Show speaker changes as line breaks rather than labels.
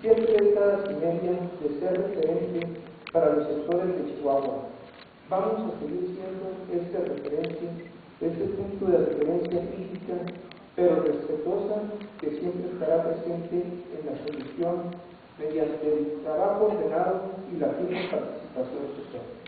siempre esta media de ser referente para los sectores de Chihuahua. Vamos a seguir siendo esta referencia, este punto de referencia física, pero respetuosa, que siempre estará presente en la solución mediante el trabajo ordenado y la firme participación social.